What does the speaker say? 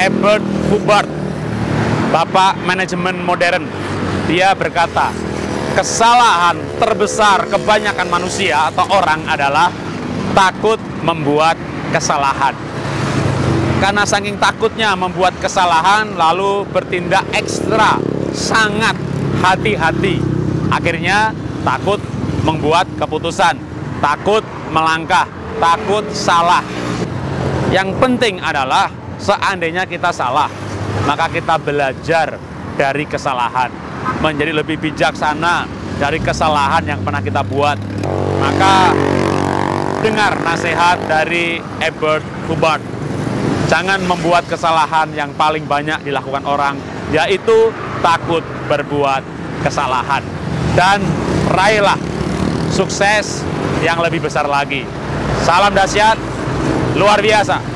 Ebert Hubbard, Bapak Manajemen Modern. Dia berkata, kesalahan terbesar kebanyakan manusia atau orang adalah takut membuat kesalahan. Karena saking takutnya membuat kesalahan lalu bertindak ekstra, sangat hati-hati. Akhirnya takut membuat keputusan, takut melangkah, takut salah. Yang penting adalah seandainya kita salah, maka kita belajar dari kesalahan, menjadi lebih bijaksana dari kesalahan yang pernah kita buat. Maka dengar nasihat dari Ebert Hubbard. Jangan membuat kesalahan yang paling banyak dilakukan orang, yaitu takut berbuat kesalahan. Dan raihlah sukses yang lebih besar lagi. Salam dahsyat, luar biasa.